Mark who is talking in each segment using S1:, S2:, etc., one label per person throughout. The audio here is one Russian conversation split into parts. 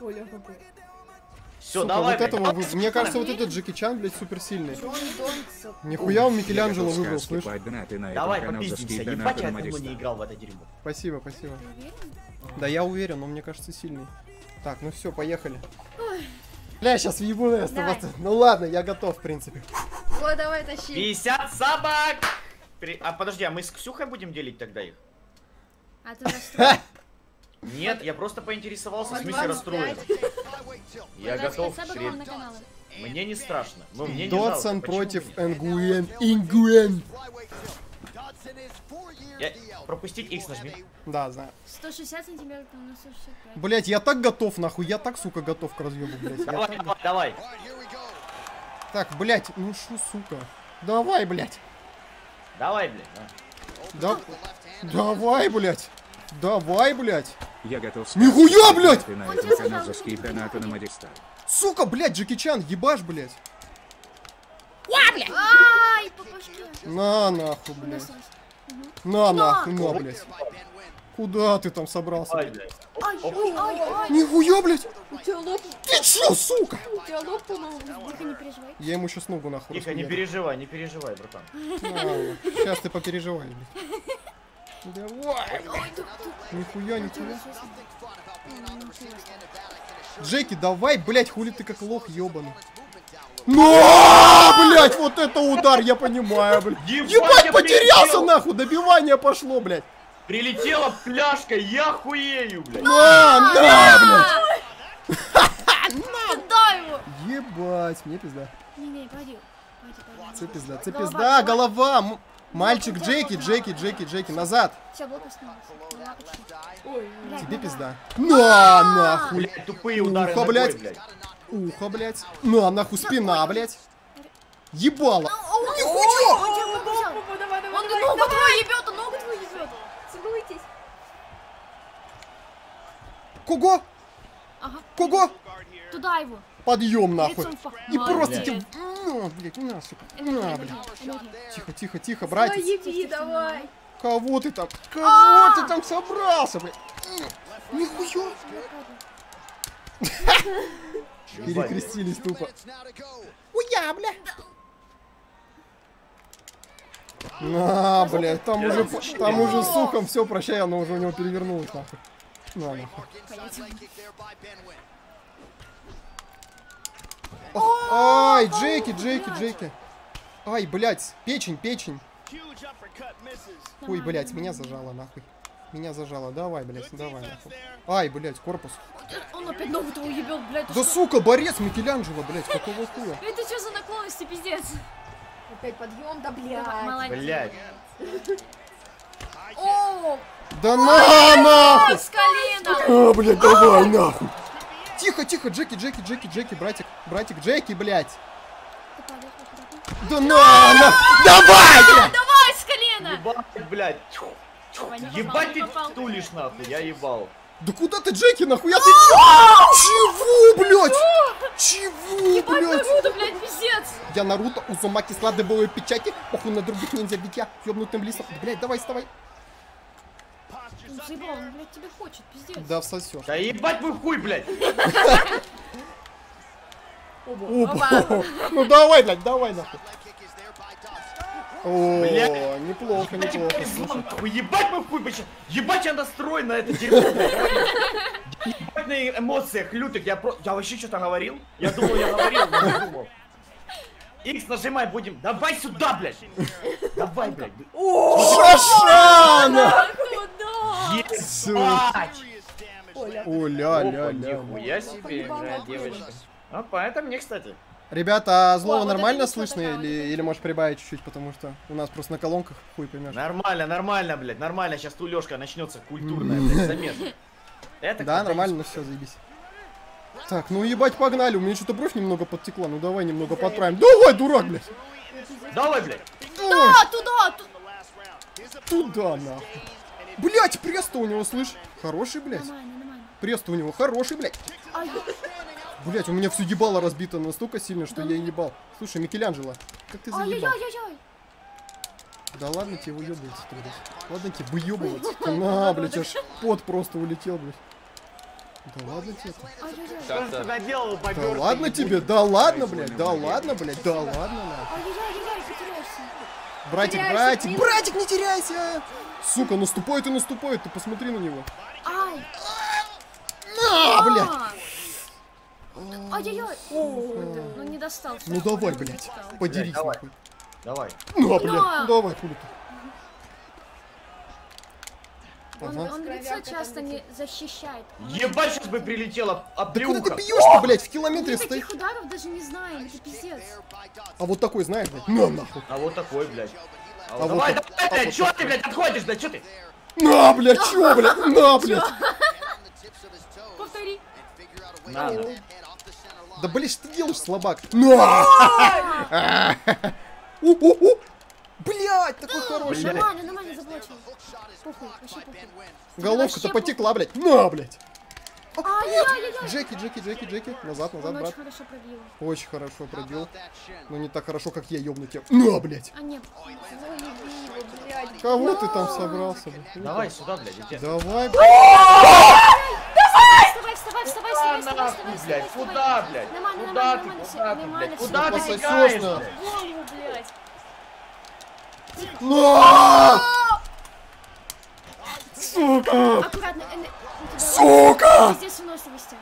S1: Оля какой.
S2: Все,
S3: Сука,
S2: давай,
S3: вот
S2: блядь.
S3: вы- мне кажется, вот этот Джеки Чан, блядь, супер сильный. Нихуя он Микеланджело выбрал, слышь?
S2: Давай попиздимся. Ебать, я давно не играл в это дерьмо.
S3: Спасибо, спасибо. Да я уверен, он мне кажется сильный. Так, ну все, поехали. Бля, сейчас въебу на. СТВ. Ну ладно, я готов, в принципе.
S1: Ой, давай тащи.
S2: 50 собак! При- А подожди, а мы с Ксюхой будем делить тогда их?
S1: А ты расстроен?
S2: Нет, я просто поинтересовался, в смысле расстроен.
S1: 25.
S2: Я готов
S1: 25
S2: шрифт. Мне не страшно. Ну, мне не. Почему
S3: против? Энгуэн. Ингуэн.
S2: Я... Пропустить X нажми.
S3: Да, знаю.
S1: 160 сантиметров на 165.
S3: Блять, я так готов, нахуй. Я так, сука, готов к разъебу, блять.
S2: Давай, давай, давай.
S3: Так, блять, ну шу, сука. Давай, блять.
S2: Давай, блядь. да.
S3: Да... Давай, блять. Давай, блять.
S4: Я готов
S3: Нихуя, блядь!
S4: Ты на этом на.
S3: Сука, блять, Джеки Чан, ебашь, блять.
S1: Ай, по башке.
S3: На, нахуй,
S1: есть.
S3: На, нахуй, на, блять. Куда ты там собрался?
S2: Давай,
S3: блядь?
S2: блядь.
S1: Ай, ай, ай, ай.
S3: Нихуя, блять.
S1: У тебя лоб,
S3: Ты чё, сука?
S1: у тебя лоб, по-моему. Тихо, не переживай.
S3: Я ему сейчас ногу нахуй
S2: Тихо, не переживай, не переживай, братан.
S3: Сейчас ты попереживай, блядь. Давай, нихуя, нихуя.
S1: Ну, ну.
S3: Джеки, давай, блядь, хули ты как лох ебаный. Ну, блядь, вот это удар, я понимаю, блядь.
S2: Ебать,
S3: потерялся нахуй, добивание пошло, блядь.
S2: Прилетела пляшка, я хуею, блядь.
S3: На, на, блядь.
S1: Куда его?
S3: Ебать, мне пизда.
S1: Не-не, пойди. Пойди, пойди.
S3: Це пизда, це
S1: Голова,
S3: Мальчик Джеки, Джеки, Джеки, Джеки, назад.
S1: Все, блок остановился.
S3: Тебе пизда. На, нахуй.
S2: Блядь, тупые удары
S3: Ухо, блядь. Ухо, блядь. На, нахуй, спина, блядь. Ебало.
S1: Он
S3: Нихуя!
S1: ногу Он твою ебет, он ногу твою ебет.
S5: Целуйтесь.
S3: Кого?
S1: Ага,
S3: Кого?
S1: туда его.
S3: Подъем нахуй. И просто тебе... На, блядь, на, сука. На, блядь. Тихо, тихо, тихо, братец.
S5: Давай.
S3: Кого ты там? Кого ты там собрался, блядь? Нихуя. Перекрестились тупо. Уя, бля. На, блядь, там уже, там уже с ухом все, прощай, оно уже у него перевернулось, нахуй. На, нахуй. Ох, Ай, Джеки, Джеки, Джеки. Ай, блядь, печень, печень. Ой, блядь, меня зажало, нахуй. Меня зажало, давай, блядь, давай, нахуй. Ай, блядь, корпус.
S1: Он опять ногу твою ебет, блядь.
S3: Да
S1: что?
S3: сука, борец Микеланджело, блядь, какого хуя?
S1: Это что за наклонности, пиздец?
S5: Опять подъем, да блядь.
S1: Молодец.
S2: Блядь.
S1: О,
S3: Да на,
S1: с колена.
S3: А, блядь, давай, нахуй! Тихо, тихо, Джеки, Джеки, Джеки, Джеки, братик, братик, Джеки, блядь! Да на, на! Давай, блядь!
S1: Давай, с колена.
S2: Ебать, блядь. Ебать ты тулишь нахуй, я ебал.
S3: Да куда ты, Джеки, нахуя ты? Чего, блядь? Чего,
S1: Ебать,
S3: блядь?
S1: Наруто, блядь, пиздец.
S3: Я Наруто, Узумаки, сладовые печати, похуй на других ниндзя, ведь я ёбнутым лисом. Блядь, давай, вставай.
S1: Он заебал, он, блядь, тебя хочет, пиздец.
S3: Да всосёшь.
S2: Да ебать вы хуй, блядь.
S3: Опа. Ну давай, блядь, давай, нахуй. О,
S2: Блядь.
S3: неплохо,
S2: Ебать,
S3: неплохо.
S2: ебать,
S3: слушай.
S2: вы хуй, блядь. Ебать я настроен на это дерьмо. Ебать на эмоциях лютых, я про... Я вообще что-то говорил? Я думал, я говорил, но не думал. X нажимай, будем. Давай сюда, блядь. Давай, блядь.
S3: Шашана!
S2: Ебать.
S3: О, ля, ля,
S2: нихуя себе, играет девочка. А поэтому мне, кстати.
S3: Ребята, а злого
S1: О, вот
S3: нормально
S1: лицо
S3: слышно или,
S1: вот
S3: или можешь прибавить чуть-чуть, потому что у нас просто на колонках хуй поймешь.
S2: Нормально, нормально, блядь, нормально. Сейчас тулежка начнется культурная, блядь, замес. Это
S3: Да, нормально, ну все, заебись. Так, ну ебать, погнали, у меня что-то бровь немного подтекла, ну давай немного подправим. Давай, дурак, блядь!
S2: Давай, блядь.
S1: Да, туда, ту-
S3: Туда, нахуй. Блять, пресс-то у него, слышь? Хороший, блядь. Пресс-то у него хороший, блядь.
S1: Ай,
S3: Блять, у меня все ебало разбито настолько сильно, что я ебал. Слушай, Микеланджело, как ты заебал? Да ладно тебе выебываться тогда. Ладно тебе выебываться. Да на, блядь, аж пот просто улетел, блядь. Да ладно тебе.
S2: Что ты наделал,
S3: Да
S2: бобёр?
S3: ладно тебе, да ладно, блядь, да ладно, блядь, да ладно. Братик, братик, братик, не теряйся! Сука, наступает и наступает, ты посмотри на него.
S1: Ай!
S3: На, блядь!
S1: А! Ай-яй-яй! Ну не достал.
S3: Ну давай, блядь, подерись,
S2: давай.
S3: нахуй.
S2: Давай.
S3: На, блядь, давай, хули ты.
S1: Он,
S3: Ага.
S1: он лицо часто не защищает.
S2: Ебать, сейчас бы прилетела
S3: Да куда ты бьешь-то, блядь, в
S1: Мы
S3: километре стоишь?
S1: таких ударов даже не знаем, это пиздец.
S3: А вот такой, знаешь, блядь, на, нахуй.
S2: А вот такой, блядь. А
S3: А
S2: вот
S3: вот
S2: давай,
S3: так-
S2: давай,
S3: а
S2: блядь,
S3: вот
S2: чё ты, блядь, отходишь, блядь, чё ты?
S3: На, блядь, чё, блядь, на, блядь.
S1: Повтори.
S2: На, на.
S3: Да, блядь, что ты делаешь, слабак? На! У-у-у! Блядь, такой хороший.
S1: Нормально, нормально заблочил.
S3: Головка-то потекла, блядь. На, блядь.
S1: Ай-яй-яй!
S3: Джеки, Джеки, Джеки, Джеки. Назад, назад, брат.
S1: очень хорошо пробил.
S3: Очень хорошо пробил. Но не так хорошо, как я, ёбну тебя. На, блядь.
S1: А нет.
S3: Кого ты там собрался, блядь?
S2: Давай сюда, блядь, иди.
S3: Давай, блядь.
S1: Вставай, вставай, вставай,
S2: Куда
S1: вставай, вставай, вставай,
S2: куда, блядь? Куда ты, куда ты, блядь? Куда ты блядь?
S1: Блядь.
S3: На! Сука!
S1: Аккуратно. э, э,
S3: Сука!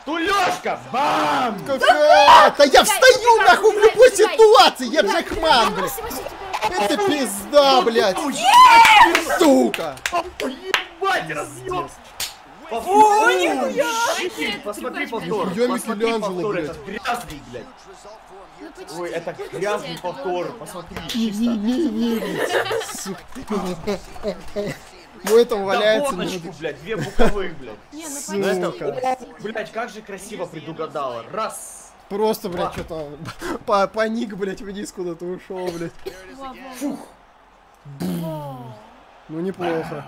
S2: Тулёшка, бам!
S3: Какая? Да я встаю, нахуй, в любой ситуации! Я Джекман, блядь! Это пизда, блядь! Сука!
S2: Ебать, разъёб! О, нихуя! Посмотри повтор,
S3: Нихуя
S2: посмотри
S3: Микеланджело,
S2: повтор,
S3: блядь.
S2: грязный, блядь.
S1: Ну.
S2: Ой, это грязный повтор, посмотри,
S3: Не,
S2: чисто.
S3: не, не, блядь. Сука. Мой там валяется.
S2: Догоночку,
S3: ну,
S2: блядь, две буковых, блядь.
S1: Не, ну
S2: это, блядь, как же красиво предугадала. Раз.
S3: Просто, блядь, что там. По- Паник, блядь, вниз куда-то ушел, блядь.
S1: Во.
S3: Ну неплохо.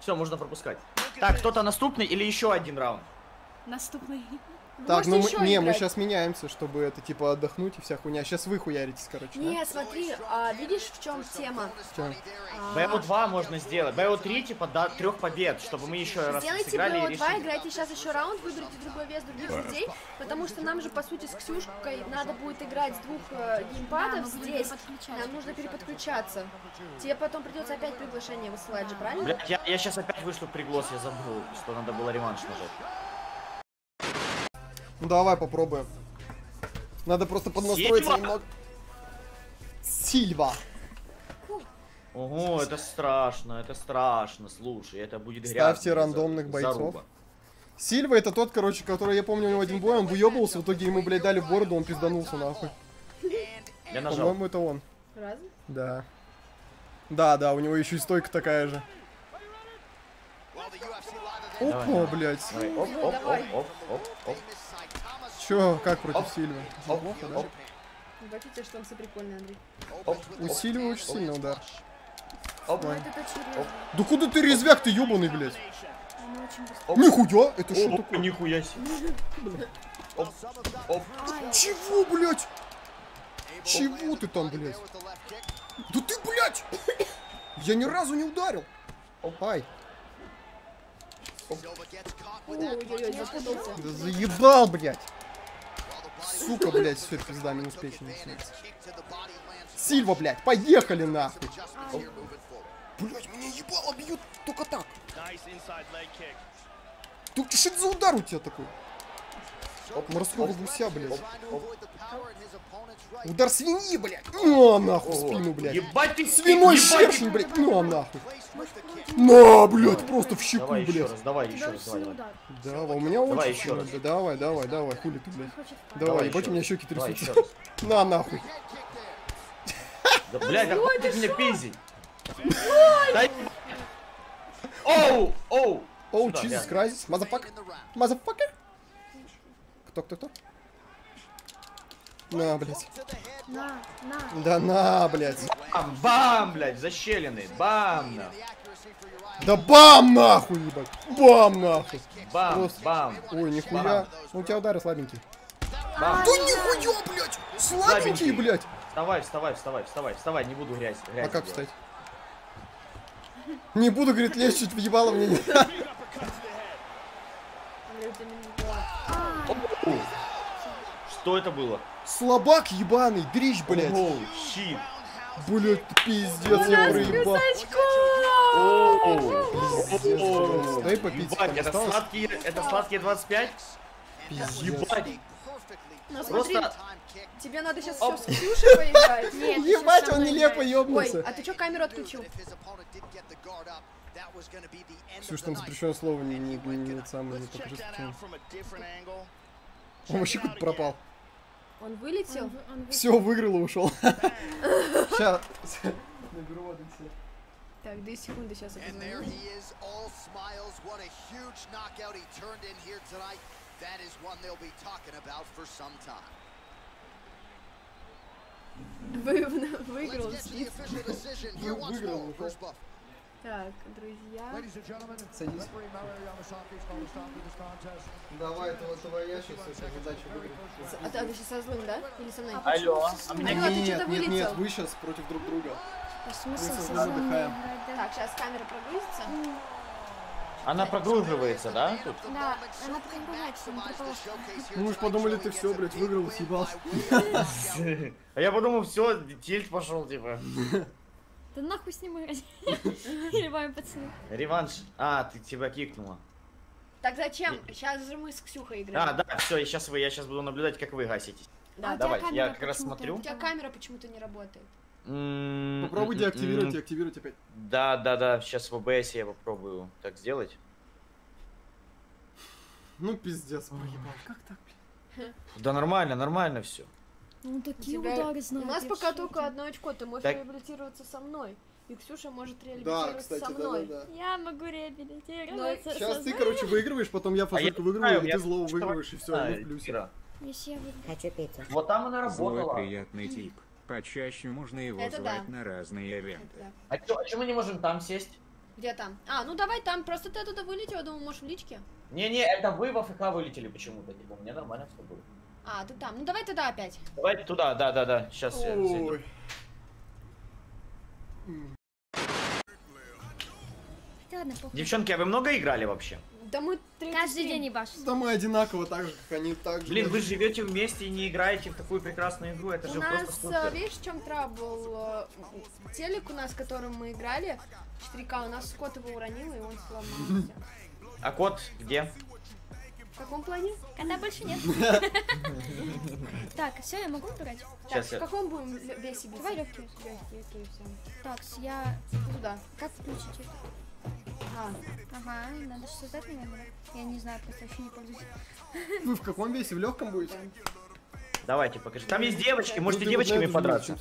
S2: Все, можно пропускать. Так, кто-то наступный или еще один раунд?
S1: Наступный.
S3: Так, ну мы, не, мы
S5: играть.
S3: сейчас меняемся, чтобы это типа отдохнуть и вся хуйня. Сейчас вы хуяритесь, короче. да?
S5: Не, смотри, а, видишь, в чем тема? А,
S2: БО2 можно сделать. БО3 типа до трех побед, чтобы мы еще раз
S5: Сделайте
S2: сыграли и
S5: БО2,
S2: решили.
S5: играйте сейчас еще раунд, выберите другой вес других людей, потому что нам же, по сути, с Ксюшкой надо будет играть с двух э,
S1: Да,
S5: геймпадов
S1: мы будем
S5: здесь. Нам нужно переподключаться. Тебе потом придется опять приглашение высылать же, правильно?
S2: Блядь, я, я сейчас опять вышлю приглас, я забыл, что надо было реванш нажать.
S3: Ну давай попробуем. Надо просто поднастроиться
S2: Сильва?
S3: немного. Сильва.
S2: Ого, это страшно, это страшно, слушай, это будет
S3: Ставьте
S2: грязно. за-
S3: рандомных бойцов.
S2: заруба.
S3: Сильва это тот, короче, который, я помню, у него один бой, он выебывался, в итоге ему, блядь, дали в бороду, он пизданулся нахуй.
S2: Я нажал.
S3: По-моему, это он.
S5: Разве?
S3: Да. Да, да, у него еще и стойка такая же. Опа, блядь.
S2: Давай, оп, оп, оп, оп, оп, оп,
S3: Чё, как против
S2: Оп.
S3: Сильвы? Неплохо, да?
S2: оп,
S5: Бачите, что он все прикольный, Андрей.
S2: оп,
S3: У Сильвы очень сильный удар.
S2: оп,
S1: это очевидно.
S3: Да куда ты резвяк, ты ебаный, блядь? Нихуя, это что такое?
S2: нихуя себе. Оп, оп.
S1: Ай,
S3: Чего, блядь? Чего ты там, блядь? Да ты, блядь! Я ни разу не ударил. Ай,
S5: Ой-ой-ой, запутался.
S3: да заебал, блядь. Сука, блядь, все, пизда, минус печень начинается. Сильва, блядь, поехали нахуй. Блядь, меня ебало бьют только так. Тут что это за удар у тебя такой? Морского гуся, блядь. Удар свиньи, блядь. На, нахуй, в
S2: Ого.
S3: спину, блядь.
S2: Ебать ты
S3: Свиной
S2: ебать
S3: шершень, блядь. На, нахуй. На, блядь, просто в щеку,
S2: Давай еще
S3: блядь.
S2: раз, давай еще раз,
S1: очень
S2: давай, давай.
S3: Давай, у меня очень
S2: Давай еще
S3: сильно,
S2: раз.
S3: да, Давай, давай, давай, хули ты, блядь. Давай,
S2: еще
S3: ебать, у меня щеки
S2: Давай еще
S3: трясутся. На, нахуй.
S2: Да, блядь, хуй ты меня пиздить. Дай- Оу, оу.
S3: Оу,
S2: Сюда,
S3: Jesus
S2: рядом.
S3: Christ, motherfucker. Motherfucker. Кто, кто, кто? На, блядь.
S1: На, на.
S3: Да на, блядь.
S2: Бам, бам, блядь, защеленный, бам, на.
S3: Да бам нахуй, ебать. Бам нахуй.
S2: бам,
S3: Просто-
S2: бам.
S3: Ой, нихуя.
S2: Бам.
S3: Ну, у тебя удары слабенькие.
S2: Бам.
S3: Да нихуя, блядь. Слабенькие,
S2: Слабенькие.
S3: блядь.
S2: Вставай, вставай, вставай, вставай, вставай, не буду грязь. грязь
S3: А как
S2: делать.
S3: встать? Не буду, говорит, лезть, чуть въебало мне.
S2: Что это было?
S3: Слабак ебаный, дрищ, блядь.
S2: Оу, щит.
S3: Блядь, пиздец, я проебал.
S2: Оу.
S3: Пиздец, блядь. Дай попить.
S2: Ебать, это сладкие, это сладкие 25?
S3: Пиздец.
S2: Ебать.
S5: Ну смотри,
S2: Просто...
S5: тебе надо сейчас все с Ксюшей поиграть.
S1: Нет,
S3: Ебать, он нелепо
S1: играешь.
S5: Ой,
S3: ёбнулся.
S5: а ты что камеру отключил?
S3: Слушай, там запрещенное слово не, не, не, не, это самое, не по-крестному. Он вообще куда пропал.
S5: Он вылетел?
S1: Он он
S3: Все, выиграл и ушел. Сейчас. Наберу воды себе.
S5: Так, две секунды сейчас
S6: And there
S5: это
S6: he is, all smiles. What a huge knockout he turned in here tonight. That is one they'll be talking about for some time.
S5: Выиграл
S3: Выиграл,
S5: Так, друзья.
S3: Садись. Давай, это вот твоя сейчас задача выиграть.
S5: А ты, а ты сейчас со злым, да? Или со мной?
S2: Алло, а меня
S5: Алло, ты
S3: Нет,
S5: что-то
S3: нет, нет,
S5: вылетел.
S3: вы сейчас против друг друга.
S1: А смысл
S3: Мы со
S1: злым
S3: отдыхаем.
S1: играть, да?
S5: Так, сейчас камера прогрузится.
S2: Она прогруживается, да? Тут?
S1: Да, она прогружается, не прополоска.
S3: Ну, мы ж подумали, ты все, блядь, выиграл, съебал.
S2: А я подумал, все, тильт пошел, типа.
S1: Да нахуй снимай. Или вами пацаны.
S2: Реванш. А, ты тебя кикнула.
S5: Так зачем? Сейчас же мы с Ксюхой играем.
S2: А, да, все, я сейчас вы, я сейчас буду наблюдать, как вы гаситесь.
S5: Да.
S1: А у тебя
S2: Давайте, я
S1: камера
S2: как раз
S1: почему-то
S2: смотрю.
S5: У тебя камера почему-то не работает.
S3: Попробуй деактивировать и активировать опять.
S2: Да, да, да, сейчас в OBS я попробую так сделать.
S3: Ну, пиздец, проебал. Как так, блядь?
S2: Да нормально, нормально все.
S1: Ну
S5: У
S1: такие
S5: тебя-
S1: удары
S5: У
S1: знают.
S5: нас
S1: я
S5: пока
S1: в
S5: только одно очко, ты можешь
S2: Так.
S5: реабилитироваться со мной. И Ксюша может
S3: Да,
S5: реабилитироваться
S3: кстати,
S5: со
S3: да, да,
S5: мной.
S3: да.
S1: Я могу реабилитироваться.
S3: Сейчас
S1: со
S3: ты,
S1: злым.
S3: короче, выигрываешь, потом я
S2: А я
S3: фасольку
S2: не
S3: выигрываю, и ты злого выигрываешь, и все, мы в плюсе.
S2: Ира.
S1: Если я выиграю.
S7: Хочу пиццу.
S2: Вот там она
S4: Злой
S2: работала.
S4: приятный тип. Почаще можно его
S5: Это
S4: звать
S5: да.
S4: на разные ивенты.
S5: да.
S2: А чё, а чё мы не можем там сесть?
S5: Где там? А, ну давай там, просто ты оттуда вылетел, я думаю, может в личке?
S2: Не-не, это вы в АФК вылетели почему-то, типа, мне нормально все было.
S5: А, ты там. Ну давай тогда опять.
S2: Давайте туда, да-да-да, сейчас я зайду.
S3: Ой.
S1: Да ладно, похуй.
S2: Девчонки, а вы много играли вообще?
S5: Да мы третий
S1: Каждый
S5: стрим.
S1: день ебашься.
S3: Да мы одинаково так же, как они так же.
S2: Блин, вы живете вместе и не играете в такую прекрасную игру, это
S5: У
S2: же
S5: нас,
S2: просто
S5: э,
S2: супер.
S5: видишь, в чем трабл? Э, Телек у нас, с которым мы играли, 4К, у нас кот его уронил, и он сломался.
S2: А кот где?
S5: В каком плане?
S1: Кота больше нет. Так, все, я могу убирать?
S2: Сейчас
S5: Так, в каком будем весе биться?
S1: Давай легкие.
S5: Легкие, окей, все.
S1: Так, я...
S5: Туда.
S1: Как включить это?
S5: А,
S1: Ага, надо что создать, наверное. Я не знаю, просто вообще не пользуюсь.
S3: Вы в каком весе? В легком будете?
S2: Давайте, покажи. Там есть девочки,
S3: Ну,
S2: можете
S3: вот на
S2: девочками подраться.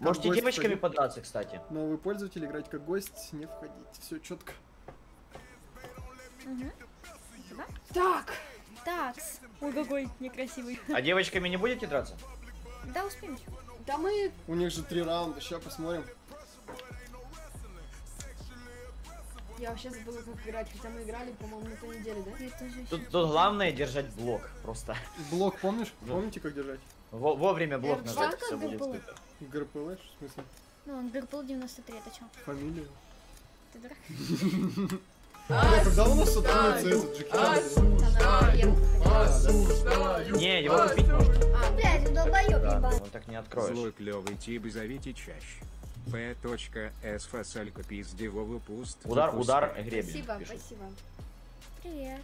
S2: Можете
S3: гость
S2: девочками подраться, кстати.
S3: Новый пользователь, играть как гость, не входить. Все четко.
S5: Так,
S1: Такс. Ой, какой некрасивый.
S2: А девочками не будете драться?
S1: Да, успеем
S5: да мы...
S3: У них же три раунда, сейчас посмотрим.
S5: Я вообще забыла, как играть, хотя мы играли, по-моему, на той неделе, да?
S1: Тоже.
S2: Тут, тут главное держать блок, просто.
S3: Блок помнишь?
S2: Да.
S3: Помните, как держать?
S2: Во- вовремя блок
S5: Р2
S2: нажать, все будет супер.
S3: ГРПЛ, в смысле?
S1: Ну, он Грпл 93, это что?
S3: Фамилию.
S1: Ты дурак?
S3: Бля, когда у нас сотрудница этот Джеки?
S2: Не, его купить можно.
S1: А, блядь, долбоёб
S2: он так не откроешь.
S4: Злой клевый тип зовите чаще. П.С. Фасолька пизде Вову пуст.
S2: Удар, удар, гребень.
S5: Спасибо,
S2: пишет.
S5: спасибо.
S1: Привет.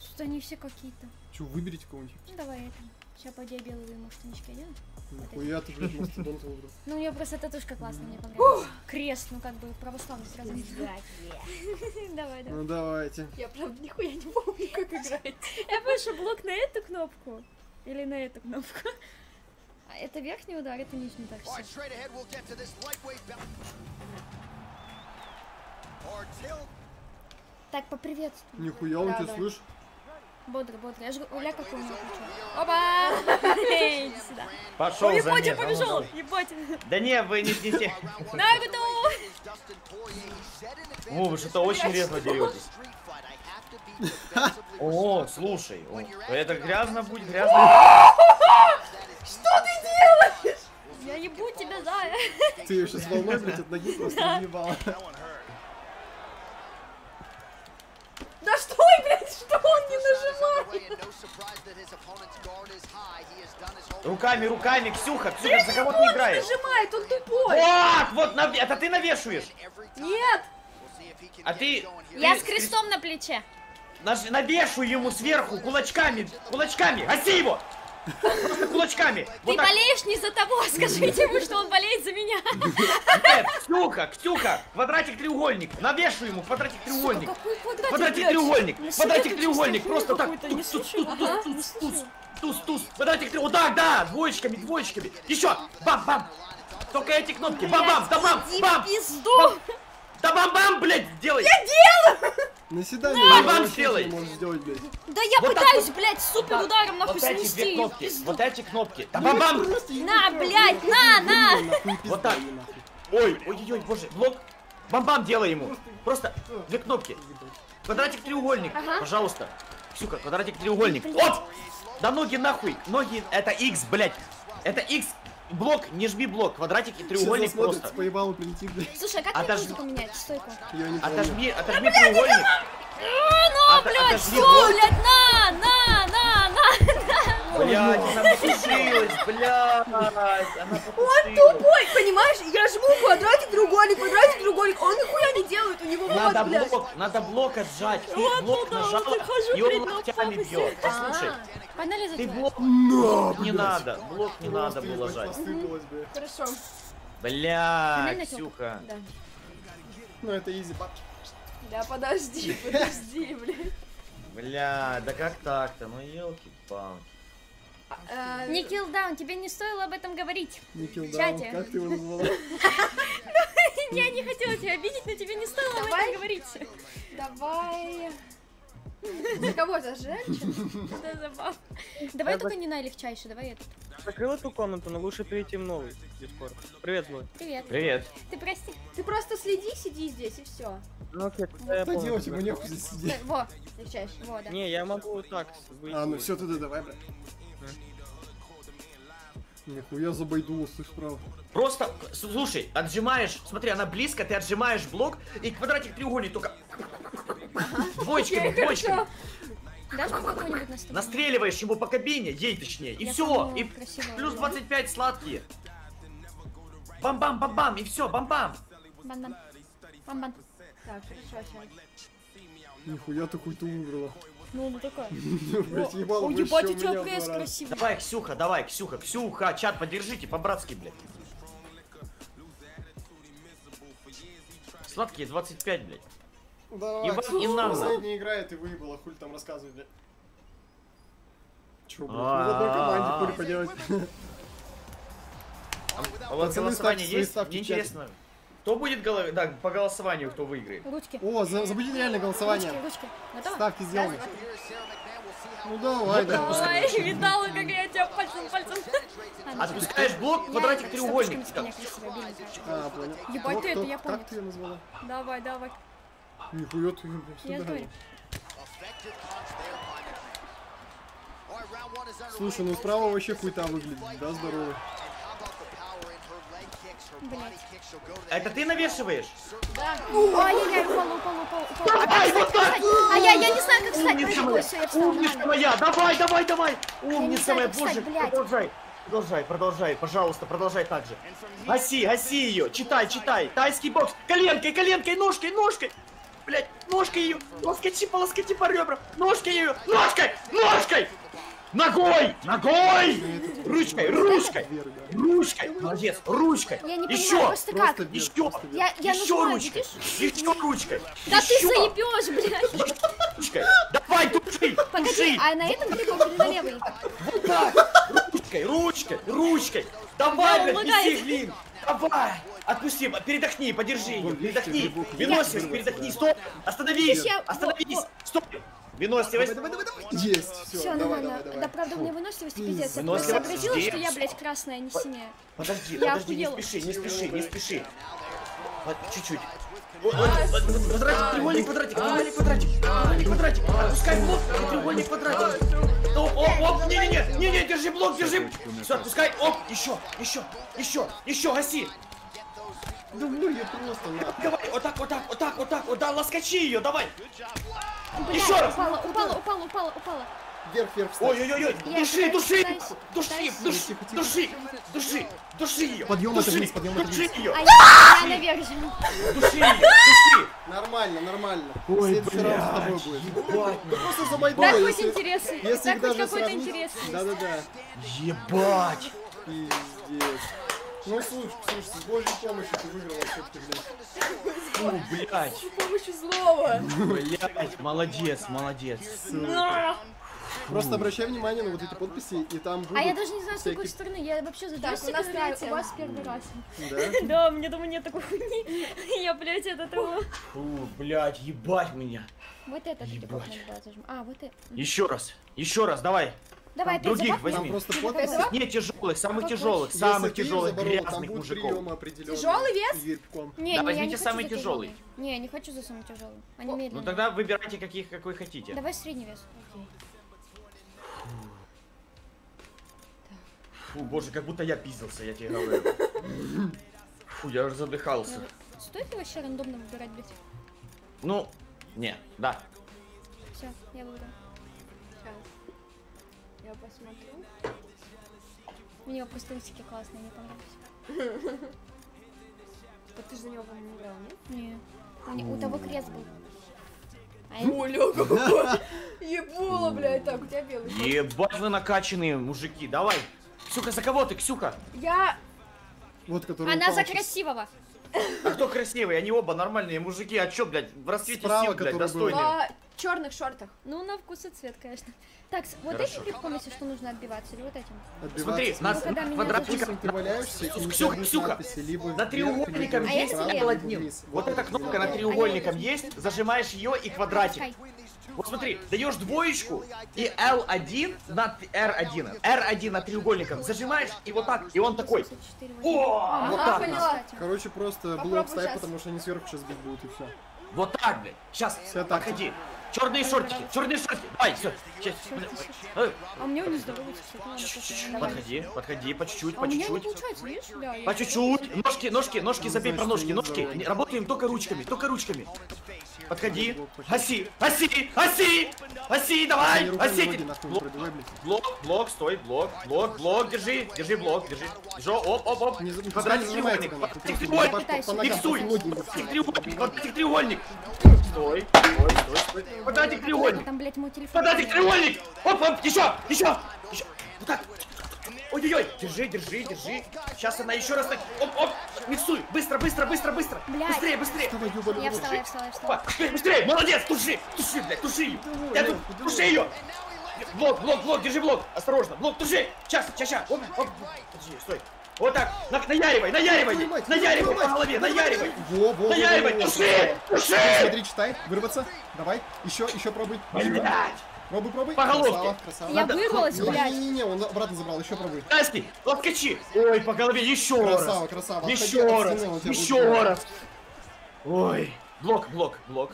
S1: Что-то они все какие-то.
S3: Че, выберите кого-нибудь.
S1: Ну, давай это. Сейчас по белые ему штанишки одену.
S3: Нахуя ты, блядь, мастодонта выбрал?
S1: Ну, я просто татушка классная, мне понравилась. Крест, ну как бы православный сразу. Давай, давай.
S3: Ну давайте.
S5: Я, правда, нихуя не помню, как играть.
S1: Я больше блок на эту кнопку. Или на эту кнопку. А это верхний удар, это нижний удар. Так, поприветствуй.
S3: Нихуя он тебя
S5: да.
S1: Бодро, бодро. Я же уля как у меня хочу. Опа! Иди сюда.
S2: Пошел за
S1: ебать, побежал! Ебать!
S2: Да не, вы не, не те.
S1: Наруто!
S6: Is Dustin Poirier. He said in advance
S2: О, вы что-то очень резво деретесь. О, слушай, о, это грязно будет, грязно.
S6: that is
S1: Я ебу тебя, Зая.
S3: Ты ее сейчас волной, блядь, от ноги просто въебала.
S5: Да что, блядь, что он не нажимает?
S2: Руками, руками, Ксюха, Ксюха, за кого ты играешь?
S5: Нажимает, он тупой.
S2: Вот, вот, нав- это ты навешиваешь.
S5: Нет.
S2: А ты...
S1: Я
S2: ты
S1: с крестом на плече.
S2: Наж- навешивай ему сверху кулачками, кулачками, гаси его! Просто кулачками.
S1: Ты
S2: Вот так.
S1: болеешь не за того, скажите ему, что он болеет за меня.
S2: Нет, Ксюха, Ксюха, квадратик треугольник. Навешивай ему квадратик треугольник.
S1: Какой квадратик,
S2: треугольник, квадратик треугольник, просто так. Туз, туз, квадратик треугольник. Да, да, двоечками, двоечками. Еще, бам, бам. Только эти кнопки. Бам, бам, да бам, бам,
S1: пизду.
S2: Да бам, бам, блядь, делай.
S3: Наседание
S2: Бам,
S3: я
S2: бам,
S3: вообще
S2: сделай.
S3: можешь сделать, блядь.
S1: Да я
S2: Вот так
S1: пытаюсь,
S2: вот.
S1: блядь, супер ударом нахуй
S2: Вот эти две
S1: снести.
S2: кнопки,
S1: Пизду.
S2: вот эти кнопки. Да бам, бам.
S1: На, блядь, на, на.
S2: Вот так. Ой, ой-ой-ой, боже, блок. Бам-бам делай ему. Просто две кнопки. Квадратик треугольник. Пожалуйста. Ксюха, квадратик треугольник. Оп! Да ноги нахуй. Ноги, это X, блядь. Это X. Блок, не жми блок. Квадратик и треугольник просто.
S3: поебалу прилетит, блядь.
S1: Слушай, а как мне
S2: Отожми.
S1: музыку менять? Стойку.
S2: Отожми, отожми треугольник.
S1: Ну,
S2: Ото-
S1: блядь,
S2: отожми
S1: что,
S2: блок.
S1: блядь, на, на, на, на.
S2: Блядь, она потушилась, блядь. Она
S5: Он тупой, понимаешь? Я жму квадратик, треугольник, квадратик, треугольник. Он нихуя не делает, у него
S2: Надо
S5: мозг, блядь.
S2: блок, надо блок отжать. Ты
S1: Вот
S2: блок
S1: туда,
S2: нажала,
S1: вот
S2: и он локтями бьет. Послушай,
S1: А, Погнали за
S2: ты
S1: тебя.
S2: блок,
S3: На,
S2: не надо, блок не надо было жать.
S5: Хорошо.
S2: Бля, Ксюха.
S1: Да.
S3: Ну это изи, бабки.
S5: Да подожди, подожди, блядь.
S2: Бля, да как так-то? Ну елки-палки.
S5: Э,
S1: Не киллдаун, тебе не стоило об этом говорить.
S3: Никел
S1: Чате.
S3: Как ты его назвала?
S1: Я не хотела тебя обидеть, но тебе не стоило об этом говорить.
S5: Давай. За кого за женщин?
S1: Забавно. Давай только не на легчайший, давай этот.
S7: Закрыл эту комнату, но лучше перейти в новый дискорд. Привет, Злой.
S1: Привет.
S2: Привет.
S1: Ты прости.
S5: Ты просто следи, сиди здесь и все.
S7: Ну окей, тогда я
S3: Что делать, ему нехуй здесь сидеть.
S1: Во, легчайший. Во, да.
S7: Не, я могу вот так выйти.
S3: А, ну все, туда давай, блядь. Нихуя забайдуло, слышь, право.
S2: Просто, слушай, отжимаешь, смотри, она близко, ты отжимаешь блок, и квадратик треугольник только... Двоечками, двоечками.
S1: Дашь какой-нибудь?
S2: Настреливаешь ему по кабине, ей точнее, и все, и плюс 25 сладкие. Бам-бам-бам-бам, и все, бам-бам.
S1: Бан-бан. Бан-бан.
S5: Так, хорошо, сейчас.
S3: Нихуя ты хуй-то выбрала.
S1: Ну, ну такая.
S3: Блять, ебало
S1: О,
S3: больше,
S1: ебать, у тебя
S3: раза.
S1: красивый.
S2: Давай, Ксюха, давай, Ксюха, Ксюха, чат поддержите по-братски, блядь. Сладкие 25, блядь.
S3: Давай,
S2: И вам,
S3: Ксюша,
S2: нам.
S3: последняя игра, и ты выебала, хуй там рассказывай, блядь. Чё, блядь, в одной команде, хули поделать.
S2: А у вас
S3: Пацаны,
S2: голосование
S3: ставьте
S2: есть?
S3: ставки
S2: Мне интересно. Кто будет голов... Да, по голосованию, кто выиграет.
S1: Ручки.
S3: О, за- забудите реально
S1: Ручки,
S3: голосование.
S1: ручки. Готова?
S3: Ставки сделаны. Ну давай, да.
S1: Давай, видала, как я тебя пальцем, пальцем.
S2: Отпускаешь блок, квадратик, треугольник.
S3: А, понял.
S1: Ебать, ты это, я понял.
S3: Как ты ее назвала?
S1: Давай, давай.
S3: Нихуя ты, блядь,
S1: Я говорю.
S3: Слушай, ну справа вообще хуйта выглядит, да, здорово.
S2: Это ты навешиваешь?
S1: Ай-яй-яй, упала, упала, упала, упала.
S2: Давай, вот так!
S1: А я, я не знаю, как встать.
S2: Умница моя!
S1: всё, я
S2: Умница
S1: нормально.
S2: моя! Давай, давай, давай! Умница моя,
S1: как
S2: боже!
S1: блядь.
S2: Продолжай! Продолжай, продолжай, пожалуйста, продолжай так же. Гаси, гаси ее! Читай, читай! Тайский бокс! Коленкой, коленкой, ножкой, ножкой! Блять, ножкой ее! Лоскочи по лоскочи по ребрам! Ножкой ее! Ножкой! Ножкой! Ногой! Ногой! Ручкой, ручкой! Ручкой! Молодец! Ручкой!
S1: Я не понимаю,
S2: Еще!
S1: просто как?
S3: Просто вверх,
S2: Еще!
S3: просто.
S1: Я, я
S2: Еще
S1: нажимаю,
S2: ручкой! Еще ручкой!
S1: Да ты
S2: Еще
S1: заебешь, блядь.
S2: ручкой! Давай, туши!
S1: Погоди,
S2: Туши!
S1: а на этом грибок или на левый?
S2: Вот так! Ручкой, ручкой, ручкой! Давай,
S1: Да,
S2: блядь, неси глин! Давай! Отпусти, передохни, подержи ее, передохни!
S3: Я-
S2: передохни, стоп! Остановись! Остановись! Стоп! Виносливость!
S3: Есть, все,
S1: Все,
S3: давай,
S1: нормально.
S3: давай, давай.
S1: Да, правда, у меня выносливость
S3: Фу.
S1: пиздец. Я просто
S2: Выносливость
S1: сообразила, что я, блядь, красная, а не синяя.
S2: Подожди,
S1: Я
S2: подожди, не
S1: охуела.
S2: спеши, не спеши, не спеши. Вот, чуть-чуть. Квадратик, треугольник, квадратик, треугольник, квадратик, треугольник, квадратик. Отпускай блок, и треугольник, квадратик. Оп, оп, оп, не-не-не, не-не, держи блок, держи. Все, отпускай, оп, еще, еще, еще, еще, гаси.
S3: Да ну я просто нахуй.
S2: Давай, вот так, вот так, вот так, вот так, вот, да, ласкачи ее, давай.
S1: Блядь,
S2: Еще раз.
S1: Упала, упала, упала, упала, упала.
S3: Вверх, вверх, встань.
S2: Ой-ой-ой, души, души, души, души, души, души, души ее.
S3: Подъем это
S2: души,
S3: вниз, подъем это
S2: души
S3: вниз.
S2: ее,
S1: А я, наверх же.
S2: души ее, души.
S3: Нормально, нормально.
S2: Ой,
S3: раунд с тобой будет.
S2: Ебать,
S3: Ну, Просто за
S1: Да,
S3: майбола,
S1: хоть
S3: если...
S1: интерес.
S3: Если
S1: Да,
S3: их
S1: хоть какой-то
S3: сравнить...
S1: интерес. есть.
S3: Да-да-да.
S2: ебать.
S3: Пиздец. Ну, слушай, слушай, с божьей помощью ты выиграла все-таки, блядь.
S2: Фу, блядь,
S5: С помощью злого.
S2: блядь, молодец, молодец.
S3: Просто обращай внимание на вот эти подписи, и там будут
S1: А я даже не знаю, с какой стороны. Я вообще за
S5: Так, у нас третий, у вас первый раз.
S3: Да?
S1: Да, мне дома нет такой хуйни. Я, блядь, это того.
S2: Фу, блядь, ебать меня.
S1: Вот это
S2: Ебать.
S1: А, вот это.
S2: Еще раз, еще раз, давай.
S1: Давай, опять
S2: других
S1: забавь.
S2: возьми.
S3: Там просто
S2: Не тяжелых, самых
S1: Какой?
S2: тяжелых,
S3: Если
S2: самых
S3: их
S2: тяжелых,
S3: там
S2: грязных мужиков.
S5: Тяжелый вес?
S1: Не,
S2: Да,
S1: не, я
S2: возьмите
S1: не
S2: самый
S1: за
S2: тяжелый.
S1: Не, не хочу за самый тяжелый. Они
S2: Ну
S1: медленные.
S2: тогда выбирайте каких, какой хотите.
S1: Давай средний вес. Окей.
S2: Фу, боже, как будто я пиздился, я тебе говорю. Фу, я уже задыхался.
S1: Ну, Стоит ли вообще рандомно выбирать, блядь?
S2: Ну, не, да.
S1: Все, я выбрал.
S5: Я посмотрю.
S1: У него просто усики классные, мне понравились.
S5: А ты же за него, по-моему, не играл, нет?
S1: Не. У, не- у того крест был. А
S5: Оля, какой! Ебула, блядь, так, у тебя белый.
S2: Ебать вы накачанные мужики, давай. Ксюха, за кого ты, Ксюха?
S5: Я...
S3: Вот, который
S1: Она за красивого.
S2: А кто красивый? Они оба нормальные мужики, а чё, блядь, в расцвете
S3: Справа,
S2: сил, блядь,
S3: был.
S2: достойные.
S5: В черных шортах.
S1: Ну, на вкус и цвет, конечно. Так, вот
S2: Хорошо.
S1: этим грибком, если что, нужно отбиваться, или вот этим?
S3: Отбиваться
S2: Смотри,
S3: с
S2: нас квадратиком...
S3: Допустим, ты валяешься, и
S2: Ксюха, Ксюха, на треугольником
S1: А
S2: есть L1.
S3: либо вниз.
S2: Вот эта кнопка на
S1: А я
S2: треугольником есть, зажимаешь ее и квадратик. Вот смотри, даешь двоечку и L1 на R1. R1 на треугольником зажимаешь и вот так, и он такой.
S1: 54,
S2: О, вот так.
S3: Короче, просто блок ставь,
S5: щас.
S3: потому что они сверху сейчас бить будут, и все.
S2: Вот так, блядь. Сейчас, подходи. Черные шортики, черные шортики. Давай, все.
S1: А он не здоровается.
S2: Подходи, подходи, по чуть-чуть,
S1: А
S2: по чуть-чуть. По чуть-чуть. Ножки, ножки, ножки, забей
S3: значит,
S2: про ножки, ножки. Работаем только ручками, только ручками. Подходи. Гаси, гаси, гаси, гаси, давай,
S3: не
S2: Блок, блок, блок, стой, блок, блок, блок, держи, держи блок, держи. Держи, оп, оп, оп. Квадратик треугольник, квадратик треугольник. Фиксуй. Квадратик треугольник, квадратик треугольник. Стой, стой, стой, стой. Квадратик треугольник. Квадратик треугольник. Оп, оп, еще, еще, еще. Вот так. Ой-ой-ой, держи, держи, держи. Сейчас она еще раз так. Оп, оп. Миксуй. Быстро, быстро, быстро, быстро.
S1: Блядь.
S2: Быстрее, быстрее.
S3: Давай, ёбаный
S1: Я встала, я встала, я встала.
S2: Опа, быстрее, быстрее. Молодец, туши. Туши, блядь, туши ее. Я тут, туши ее. Блок, блок, блок, держи блок. Осторожно. Блок, туши. Сейчас, сейчас, сейчас. Оп, оп. Подожди, стой. Вот так. На, наяривай, наяривай. Наяривай
S3: твою
S2: по
S3: мать.
S2: голове, наяривай.
S3: Во, во, во,
S2: Наяривай,
S3: во, во.
S2: туши, туши.
S3: Смотри, читай, вырваться. Давай, еще, еще пробуй.
S2: Блядь.
S3: Пробуй, пробуй.
S2: По головке.
S3: Красава, красава.
S1: Я вырвалась, блядь.
S3: Не-не-не, он обратно забрал, еще пробуй.
S2: Настя, ловкачи. Ой, по голове еще
S3: Красава,
S2: раз.
S3: красава. Отходи
S2: Еще раз,
S3: стены, будет
S2: еще
S3: убивать.
S2: раз. Ой, блок, блок, блок.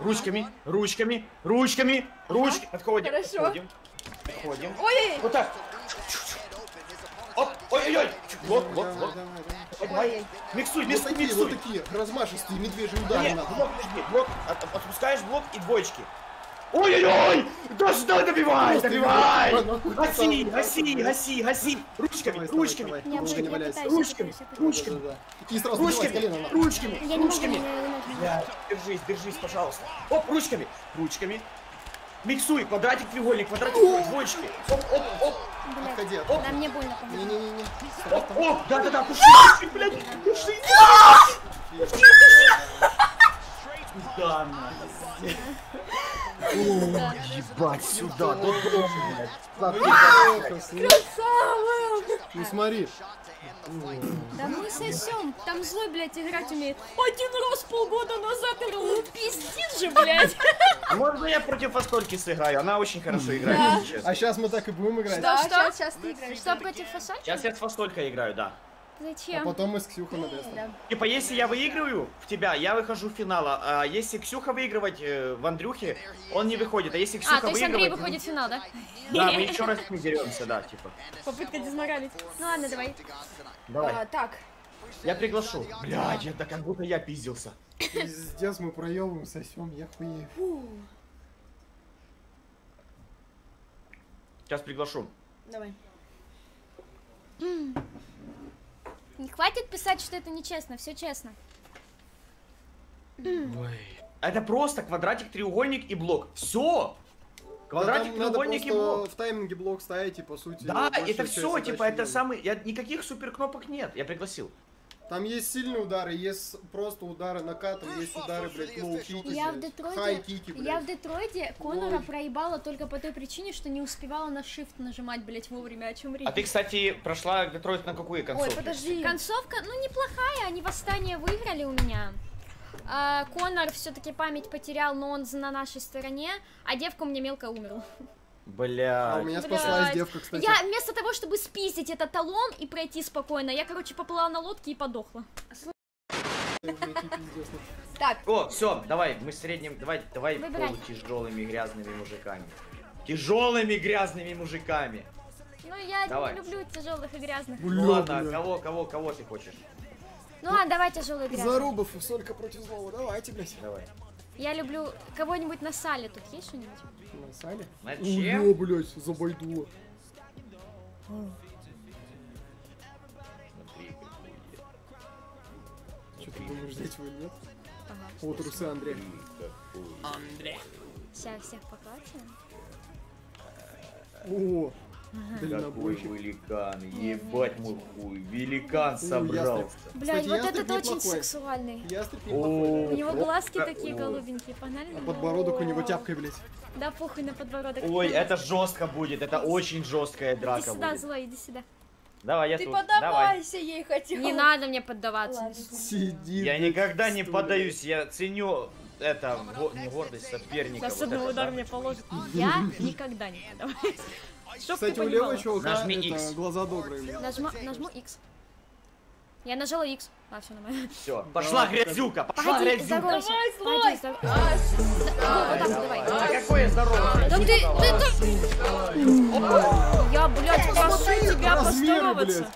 S2: Ручками, ручками, ручками, ручки. Отходим,
S5: Хорошо.
S2: отходим, отходим.
S5: Ой,
S2: Вот так. Оп, ой-ой-ой. Блок, блок, блок.
S3: давай.
S2: давай. Миксуй,
S3: Вот
S2: миксуй,
S3: такие,
S2: миксуй.
S3: вот такие, размашистые медвежьи удары
S2: Нет, блок, блок, от- отпускаешь блок и двоечки. Ой-ой-ой! Да что, добивай, добивай! Гаси, гаси, гаси, гаси! Ручками, ручками, Ручками, ручками. Ручками, ручками, ручками. держись, держись, пожалуйста. Оп, ручками, ручками. Миксуй, квадратик, треугольник, квадратик, двоечки. Оп, оп, оп,
S3: Отходи,
S1: да
S3: отходи.
S1: мне больно, по-моему.
S3: Не-не-не.
S2: оп, оп, да-да-да, туши, туши, блядь, туши. Сюда, нахуй. О, ебать, сюда, до дома, блядь.
S3: Ну смотри.
S1: Да мы сосем. Там злой, блядь, играть умеет. Один раз полгода назад играл. Ну пиздит же, блядь.
S2: А можно я против Астольки сыграю? Она очень хорошо играет, честно.
S3: А сейчас мы так и будем играть.
S5: да,
S1: что?
S5: сейчас, сейчас ты играешь.
S1: Что против фасоль?
S2: Сейчас я с Фастолькой играю, да.
S3: А
S1: Зачем?
S3: потом мы с Ксюхой на Дестон.
S5: Да.
S2: Типа, если я выигрываю в тебя, я выхожу в финал. А если Ксюха выигрывать э, в Андрюхе, он не выходит. А если Ксюха
S1: А, то есть Андрей выходит в финал, да?
S2: Да, мы еще раз не деремся, да, типа.
S1: Попытка дезморалить. Ну ладно, давай.
S2: Давай.
S5: А, так,
S2: Я приглашу. Блядь, это как будто я пиздился.
S3: Пиздец, мы проебываем, сосем, я хуею.
S2: Сейчас приглашу.
S5: давай.
S1: Хватит писать, что это нечестно, все честно.
S2: Это просто квадратик, треугольник и блок. Все. Квадратик,
S3: надо
S2: треугольник и блок.
S3: в тайминге блок ставить и по сути...
S2: Да, это все, типа, это самый... Я... Никаких супер кнопок нет. Я пригласил.
S3: Там есть сильные удары, есть просто удары накатом, есть удары, блядь, лоу-кики,
S1: Я в
S3: блядь,
S1: Детройте,
S3: хай-кики,
S1: я в
S3: блядь.
S1: Детройте Конора
S3: Ой.
S1: проебала только по той причине, что не успевала на shift нажимать, блять, вовремя, о чем речь.
S2: А ты, кстати, прошла Детройт на какую
S5: Ой,
S2: концовку?
S5: подожди.
S1: Концовка, ну, неплохая, они восстание выиграли у меня. А, Конор все-таки память потерял, но он на нашей стороне, а девка у меня мелко умерла.
S2: Бля.
S3: А у меня
S1: Блядь.
S3: спаслась девка, кстати.
S1: Я вместо того, чтобы спиздить этот талон и пройти спокойно, я, короче, поплыла на лодке и подохла.
S3: Блядь, ну.
S5: Так,
S2: О, все, давай, мы средним, давай, давай
S1: Выбирай.
S2: тяжелыми грязными мужиками. Тяжелыми грязными мужиками.
S1: Ну, я
S2: Давай.
S1: не люблю тяжелых и грязных.
S3: Бля,
S2: Ну ладно,
S3: бля.
S2: кого, кого, кого ты хочешь?
S1: Ну ладно, давай тяжелые и грязные.
S3: Зарубов Солька против злого, давайте, блядь.
S2: Давай.
S1: Я люблю кого-нибудь на сале. Тут есть что-нибудь?
S3: На сале?
S2: На
S3: Ой,
S2: чем?
S3: блядь,
S2: я.
S3: Что ты думаешь, здесь его нет?
S1: Ага.
S3: Вот трусы Андрея.
S1: Вся, всех поклацаем.
S3: О,
S2: Какой великан, ебать мой хуй, великан собрался.
S1: Блять, вот этот очень сексуальный.
S2: О,
S1: У него
S2: О,
S1: глазки такие
S2: о.
S1: голубенькие?
S3: А
S1: на
S3: подбородок у него
S1: него?
S3: тяпкой, блядь.
S1: Да похуй на подбородок.
S2: Ой, это жестко будет, это очень жесткая
S1: Иди
S2: драка
S1: сюда,
S2: будет.
S1: злой, иди сюда.
S2: Давай, я
S5: ты
S2: тут, давай.
S5: подавайся ей хотел.
S1: Не надо мне поддаваться.
S5: Ладно.
S3: Сиди,
S2: Я никогда не поддаюсь, я ценю это, го- не гордость соперника.
S1: Сейчас
S2: вот
S1: одного удара
S2: да.
S1: мне положит. Я никогда не поддаваюсь. Чтоб
S3: Кстати, у левого чувака
S2: Нажми X.
S3: глаза добрые.
S1: Нажма, нажму X. Я нажала X. А, все нормально.
S2: Все, пошла
S3: Давай,
S2: грязюка, пошла
S1: Погоди,
S2: грязюка.
S5: Давай,
S1: вот, давай.
S2: А какое здоровое?
S1: Да ты, ты. Я, блядь, прошу тебя поздороваться.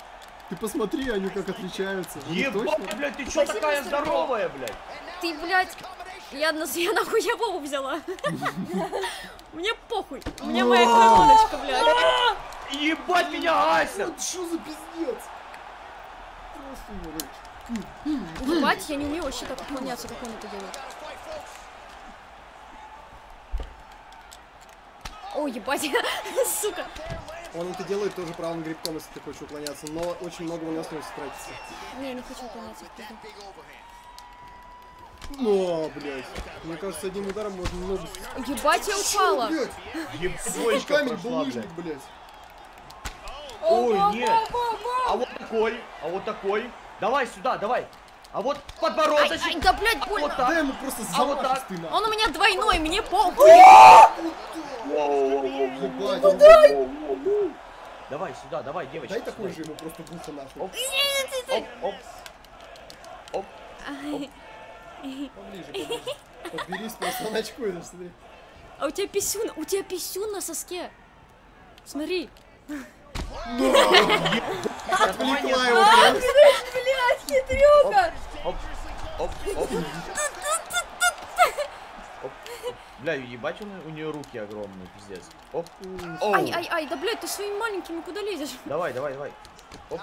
S3: Ты посмотри, они как отличаются.
S2: Ебать, блядь, ты чё такая здоровая, блядь?
S1: Ты, блядь, я, я нахуй его взяла. Мне похуй. У меня моя короночка, блядь.
S2: Ебать меня, Ася!
S3: Что за пиздец? Просто, блядь.
S1: Ебать, я не умею вообще так уклоняться, как он это делает. О, ебать, сука.
S3: Он это делает тоже правым грибком, если ты хочешь уклоняться, но очень много у нас не тратится.
S1: Не, не хочу уклоняться.
S3: Но, блядь. Мне кажется, одним ударом можно много...
S1: Ебать, я упала.
S2: Ебать,
S3: камень булыжник,
S2: блядь.
S3: блядь.
S2: Ой, нет. А вот такой, а вот такой. Давай сюда, давай. А вот подбородочек.
S1: ай, да, блядь,
S2: Вот
S1: больно.
S2: так.
S3: Дай ему просто
S2: А вот так?
S1: Он у меня двойной, мне похуй.
S3: Он-
S2: Давай сюда, давай, девочка.
S3: Дай такой же ему просто духу нахуй.
S2: Оп, оп, оп.
S3: Поближе, поближе. Подберись просто на очко, это смотри.
S1: А у тебя писюн, у тебя писюн на соске. Смотри.
S3: Отвлекла его, блядь.
S5: Блядь, хитрюга!
S2: Оп, оп, оп. Оп. Бля, ебать он, у нее руки огромные, пиздец. Оп.
S1: Ай, ай, ай, да, блядь, ты своими маленькими куда лезешь?
S2: Давай, давай, давай. Оп.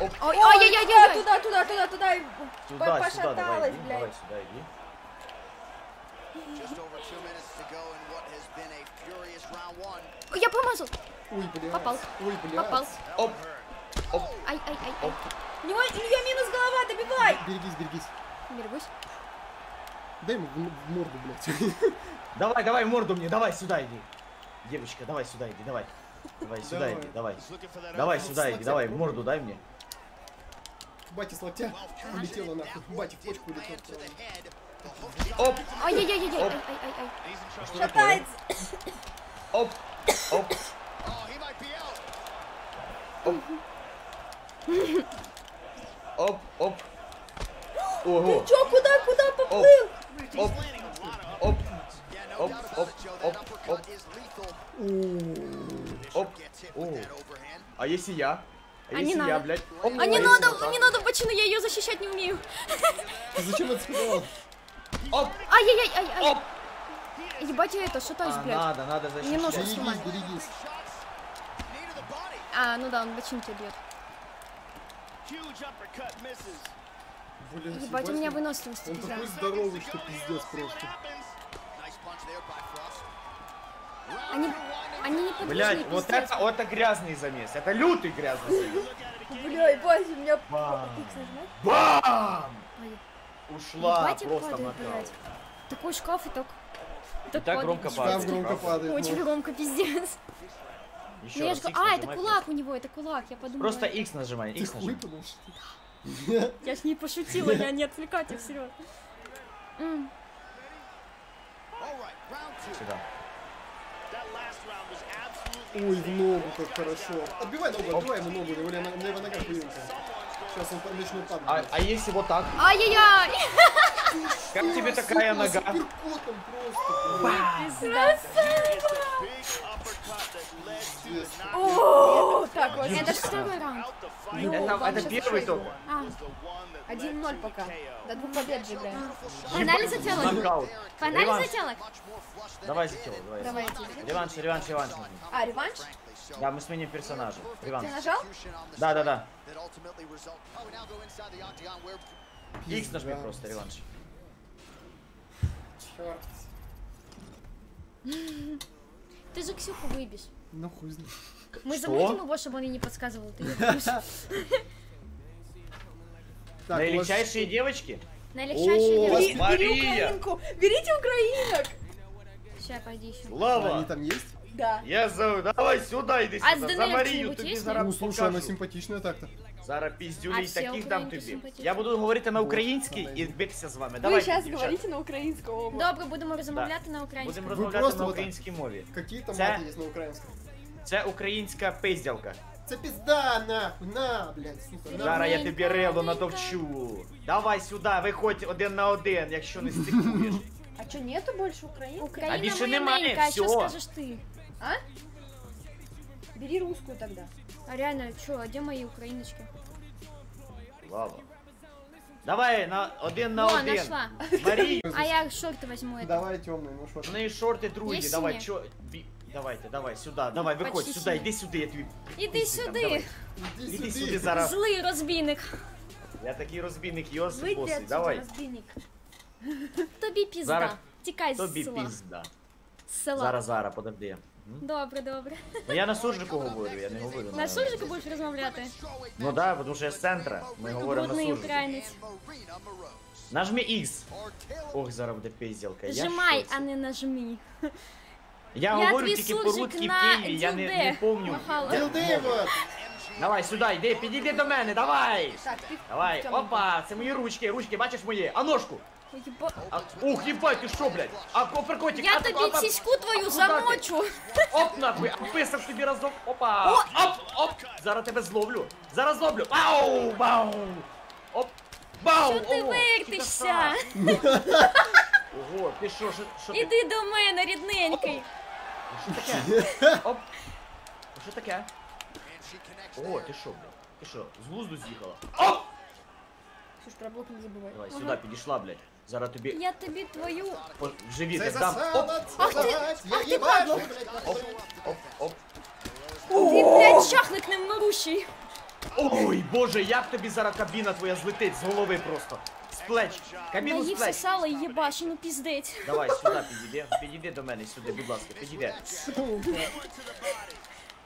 S1: Ой, ай, ай, ай, ай, ай.
S5: Туда, туда, туда, туда.
S2: Сюда, сюда, давай,
S5: Пошаталась,
S2: иди.
S5: блядь.
S2: Давай сюда, иди.
S1: Ой, Я промазал.
S3: Ой, блядь.
S1: Попал.
S3: Ой, блядь.
S1: Попал.
S2: Оп.
S1: Ай, ай, ай, ай.
S5: У него, у нее минус голова, добивай!
S3: Берегись, берегись.
S1: Берегусь.
S3: Дай ему в, морду, блядь.
S2: Давай, давай, морду мне, давай сюда иди. Девочка, давай сюда иди, давай. Давай сюда
S3: Давай.
S2: иди, давай. Давай сюда иди, давай, морду дай мне.
S3: Бати с локтя улетела нахуй. Бати в почку улетел.
S2: Оп,
S1: Ай, ай, ай, ай, ай,
S2: Оп.
S5: Шатается!
S2: Оп, оп. Оп, оп. Ого.
S5: Чё, куда, куда
S2: Оп,
S5: поплыл?
S2: оп, оп, Оп, оп, оп, оп. оп. О. А если я? А
S1: А не
S2: если я,
S1: надо.
S2: блядь?
S1: А не
S2: А если
S1: надо,
S2: так?
S1: не надо, почему я ее защищать не умею.
S3: Ты зачем это сказал?
S2: Оп,
S1: Ай-яй-яй, ай, ай.
S2: оп.
S1: Ебать, я это, шатаюсь,
S2: А,
S1: блядь.
S2: надо, надо защищать.
S1: Немножко
S3: Берегись,
S1: А, ну да, он ботинки бьет.
S3: Блин,
S1: Ебать, у меня выносливость
S3: Он такой здоровый, что пиздец просто.
S1: Они, они не подвижные,
S2: Блядь, вот
S1: пиздец.
S2: это, вот это грязный замес. Это лютый грязный замес.
S5: Бля, ебать, у меня...
S2: Бам! Бам! Ушла просто нокаут.
S1: блядь. Такой шкаф и так...
S2: И так громко
S3: Шкаф
S2: падает.
S3: громко
S2: шкаф.
S3: падает.
S1: Очень
S3: ну.
S1: громко, пиздец.
S2: Еще
S1: Ну
S2: раз
S1: ж говорю,
S2: X
S1: а, это кулак у него, это кулак, я подумала.
S2: Просто X нажимай, X нажимай.
S1: Я ж не пошутила, я не отвлекать
S6: round two.
S2: Сюда.
S3: Ой, в ногу как хорошо. Отбивай ногу, отбивай ему ногу, лево- левая нога хуевенькая. Сейчас он начнет
S2: А,
S3: падать.
S2: а если вот так?
S1: Ай-яй-яй!
S2: Как тебе такая нога?
S3: Суперкотом просто.
S1: Пизда.
S5: О, так вот.
S1: Это второй раунд.
S5: Ну,
S2: Это, это первый только.
S1: А,
S5: 1-0 пока. До двух побед же, бля.
S1: погнали за телок.
S2: Нокаут.
S1: Погнали за
S2: Реванш.
S1: телок.
S2: Давай за тело, давай.
S5: Давайте.
S2: Реванш, реванш, реванш.
S5: А, реванш?
S2: Да, мы сменим персонажа. Реванш.
S5: Ты нажал?
S2: Да, да, да. X нажми просто, реванш.
S3: Чёрт.
S1: Ты же Ксюху выбьешь.
S3: Ну хуй знает.
S1: Мы
S2: Что?
S1: замутим его, чтобы он ей не подсказывал. Ты её выбьешь.
S3: Так,
S2: На
S3: у вас-
S2: легчайшие девочки?
S1: На легчайшее
S2: О,
S1: дело.
S5: Бери, бери
S2: Мария!
S5: украинку! Берите украинок!
S1: Сейчас, пойди еще.
S3: Они
S2: Лава!
S3: там есть?
S5: Да.
S2: Я зову, давай сюда, иди
S1: А с
S2: сюда. За
S1: ДНР
S2: Марию
S1: что-нибудь
S2: тобі
S1: есть,
S2: зараз
S3: Ну, слушай, она
S2: покажу.
S3: симпатичная так-то.
S2: Зараз
S1: А
S2: піздюлей
S1: всі
S2: таких дам
S1: українки
S2: тобі.
S1: симпатичні.
S2: Я буду говорити на
S3: Вот,
S2: українській і
S3: подойди.
S2: битися з вами.
S5: Вы
S2: Давайте,
S5: сейчас
S2: дівчата.
S5: говорите на украинском оба.
S1: Добре, будемо розмовляти на українському.
S2: Будемо
S3: Ви
S2: розмовляти
S3: просто
S2: на
S3: отак.
S2: українській мові.
S3: Какие там
S2: Це-
S3: маты есть на украинском?
S2: Це українська пиздялка.
S3: Це пизда, нахуй, на, блядь, сука, на.
S2: Зараз я тобі рело надовчу. Давай сюди, виходь один на один, якщо не стикуєш.
S5: А что, нету больше украинской?
S2: А
S1: Україна
S2: більше немає,
S1: воєнненька, а що
S2: всьо.
S1: скажеш ти?
S5: Бери русскую тогда.
S1: А реально, що, а де мої україночки?
S2: Лава. Давай на один на
S1: О,
S2: один.
S1: нашла.
S2: Марію.
S1: А я шорти возьму это.
S3: Давай темный, ну что
S2: В неї шорти другі,
S1: Є
S2: давай,
S1: сині?
S2: чо... бі- Давайте, давай, сюди, давай, виходь,
S1: Почти
S2: сюди, іди сюди, я тобі...
S1: Іди
S2: пиздю там,
S1: сюди,
S2: давай. Іди сюди зараз.
S1: злий розбійник.
S2: Я такий розбійник Йосип
S5: Выйди
S2: босий,
S5: отсюда,
S2: давай.
S5: разбийник.
S1: Тобі пізда.
S2: Зараз
S1: Тікай з
S2: Тобі
S1: села.
S2: пізда.
S1: З села.
S2: Зараз, зараз, подожди. М?
S1: Добре, добре.
S2: Ну я на суржику говорю, я не говорю
S1: На суржику будеш розмовляти?
S2: Ну да, тому що я з центра, ми говоримо на
S1: Брудний
S2: суржику.
S1: українець.
S2: Нажми X. Ох, зараз буде пизділка. Я в
S1: Жимай,
S2: шоці.
S1: а не нажми.
S2: Я,
S1: Я
S2: говорю
S1: твій
S2: тільки
S1: суржик
S2: по-русски в
S1: на
S2: Києві, я не,
S1: ділде
S2: не помню.
S1: махала.
S3: Дилды вот!
S2: Давай сюди, йди, підійди до мене, давай!
S5: Так, ты...
S2: Давай,
S5: Тёмный.
S2: опа, це мої ручки, ручки, бачиш мої? А ножку?
S1: Єба-
S2: А, ух, їбать, ти що, блядь? А коперкотик,
S1: Я
S2: а,
S1: тобі
S2: а, а,
S1: сіську твою
S2: куди ти?
S1: замочу.
S2: Оп, нахуй, а писав тобі разок, опа! Оп, оп, зараз тебе зловлю, зараз зловлю, бау, бау! Оп, бау,
S1: Що ти
S2: ого,
S1: вертишся?
S2: кітаса. Ого, ти що, що, що ти?
S1: Іди до мене, рідненький.
S2: Що таке? Оп, що таке?
S6: And she connects
S2: О,
S6: there.
S2: ти що, блядь? Ти що, з глузду з'їхала? Оп!
S5: Слушай, про блок не забывай.
S2: Давай, сюди підійшла, блядь. Зараз тобі
S1: Я тобі твою.
S2: по- в живіт
S3: Ты
S2: як дам. Оп,
S3: засала,
S1: Ах ты-
S3: целовать, я
S1: ах ты
S3: ебашу,
S1: падла.
S3: блядь,
S2: оп, оп, оп.
S1: Ти, блядь, чахник немногущий.
S2: Ой, боже, як тобі зараз кабіна твоя злетить з голови просто. З плеч. Кабіну з
S1: Наївся
S2: плеч.
S1: сало і їбаш, ну піздець.
S2: Давай, сюди підійди. Підійди до мене сюди, будь ласка, підійди.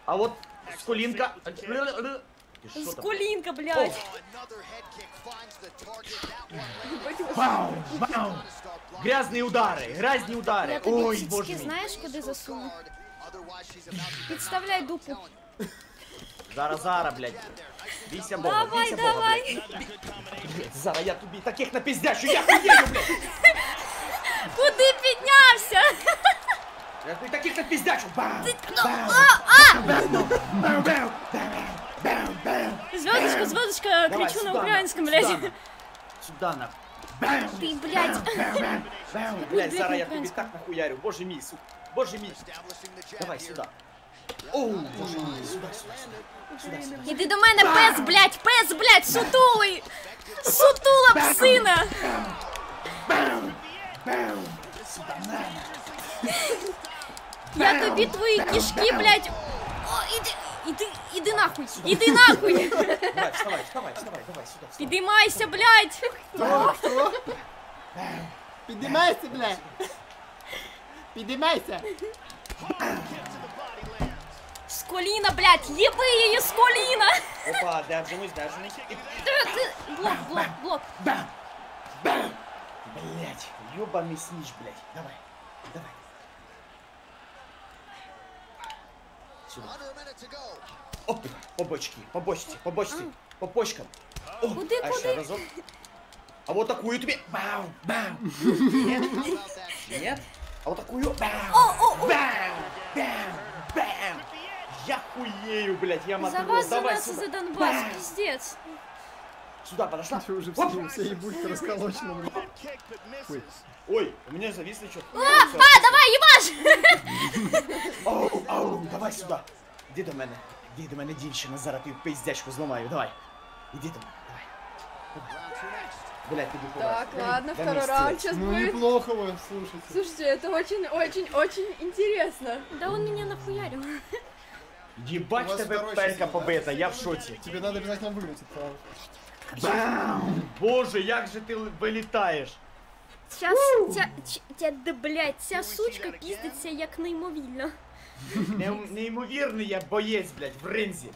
S2: А от з колінка. Ти що
S1: З
S2: там?
S1: колінка,
S2: О,
S1: блядь.
S6: Another head kick finds the target. That one
S2: бау, бау. Грязні удари, грязні удари.
S1: Я тобі
S2: Ой, боже
S1: цицьки
S2: мій.
S1: знаєш, куди засуну?
S6: guard. Otherwise, she's about to get
S1: Підставляй дупу.
S2: Зараз, зараз, блядь. Бійся Бога,
S1: Давай,
S2: бійся Бога,
S1: давай.
S2: блядь. Блядь, Зараз я тобі таких напіздячу, я хуєю, блядь.
S1: Куди піднявся?
S2: Я тобі таких напіздячу. Бам,
S1: Ну,
S2: бам,
S1: а, а!
S2: бам, бам, бам, бам, бам, бам.
S1: Звездочка, звездочка,
S2: Давай,
S1: кричу на
S2: сюда,
S1: украинском,
S2: сюда,
S1: блядь.
S2: на. Сюда, на. Бам!
S1: Ты, блядь.
S2: Бам! Бам! Блядь,
S1: блядь,
S2: зараз я
S1: на
S2: тобі так нахуярю. Боже мій, сука. Боже мій.
S6: Establishing the jab
S2: Давай
S6: here.
S2: сюда. Оу, боже мій, сюди, сюди, сюди.
S1: Іди до мене, пес, блядь, пес, блядь, сутулий. Сутула псина. Я тобі твої кишки, блядь. О, іди, іди, іди нахуй, іди нахуй.
S2: Давай.
S1: Підіймайся, блядь.
S3: Хто? Підіймайся, блядь. Підіймайся.
S1: З коліна, блядь, єби її з коліна.
S2: Опа, держимось, держимось. І
S1: Ти- ти- Блок, блок, блок.
S2: бам! Бам! Блять, ёбаный снич, блять. Давай, давай. Сюда.
S6: Under a minute to go.
S2: Оп, по бочке, по бочке, по бочке, по почкам. О,
S1: Куди,
S2: а
S1: куди?
S2: ще разок. А вот такую тебе. Бам, бам. Нет, нет. А вот такую. Бам, бам, бам, бам. Я хуею, блядь, я
S1: За
S2: мотаю.
S1: вас, за
S2: Давай
S1: нас и
S2: сюда.
S1: за Донбасс,
S2: Бам.
S1: пиздец.
S2: Сюда подошла.
S3: Ты уже
S2: Оп.
S3: все, все ебулька расколочена, блядь. Ой.
S2: Ой, у меня зависли что-то.
S1: А, давай, ебаш!
S2: Ау, ау, давай сюда. Іди до мене. Іди до мене, дівчина, зараз ти пиздячку зламаю. Давай. Іди до мене, давай. Блять, тобі
S5: Так,
S2: Дай-
S5: ладно,
S2: дай
S5: второй
S2: мені
S5: раунд
S2: стілець.
S5: сейчас
S3: Ну
S5: будет.
S3: неплохо вы, слушайте.
S5: Слушайте, это очень, очень, очень интересно.
S1: Да он меня нахуярил.
S3: Вас
S2: тебе перка побита, я в шоці.
S3: Тебе надо обязательно этот раунд.
S2: Бам! Боже, як же ти вилітаєш?
S1: Сейчас, ця, ч- ця, да, блядь, ця сучка піздиться як неймовільно.
S2: Не- Неймовірний я боєць, блядь, в ринзі.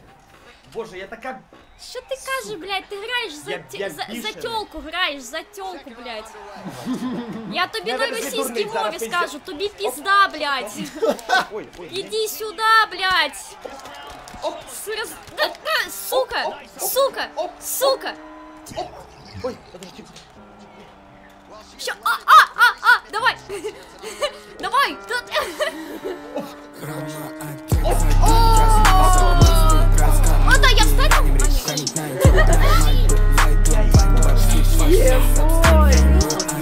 S2: Боже, я така...
S1: Що ти кажеш, блядь, ти граєш за,
S2: Я-
S1: ті-
S2: я
S1: за, за
S2: бішений.
S1: тьолку, граєш за тьолку, блядь. Я тобі
S2: Не
S1: на
S2: веди
S1: російській
S2: дурний, зараз
S1: мові
S2: пизда.
S1: скажу, тобі пізда, блядь.
S2: Ой, ой.
S1: Иди сюда, блядь! Сраз... Да, да, Сука! Сука! Сука!
S2: Ой, подожди.
S1: Ща... А, а, а, а! Давай! Давай! Да- О! встала?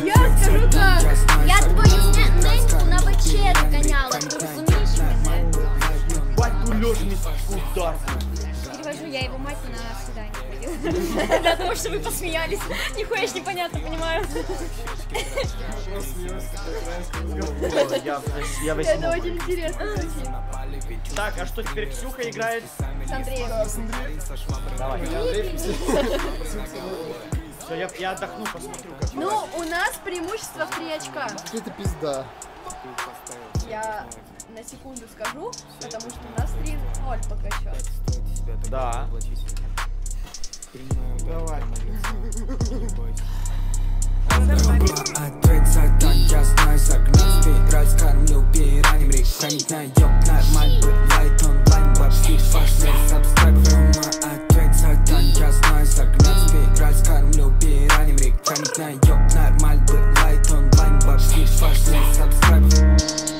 S5: Я скажу так.
S1: Я твою не- неньку на вечерю?
S2: Бать, улежный удар.
S1: Перевожу я его мать на свидание. Для того, чтобы вы посмеялись. Нихуя ж непонятно, понимаю.
S2: Я, я
S5: Это очень интересно.
S2: Так, а что теперь Ксюха играет?
S5: С Андреем.
S2: Давай. Все, я, я отдохну, посмотрю, как
S5: Ну, у нас преимущество в 3 очка.
S3: Это пизда.
S5: Я на секунду скажу, потому что у нас 3-0 пока счет.
S2: Да. Давай.
S8: хранить наеб нормаль
S9: Быть лайт онлайн Вообще пошли сабскрайб Фирма ответ сатан Я знаю загнать Спираль скормлю пиранем Рик хранить наеб нормаль Быть лайт онлайн Вообще пошли сабскрайб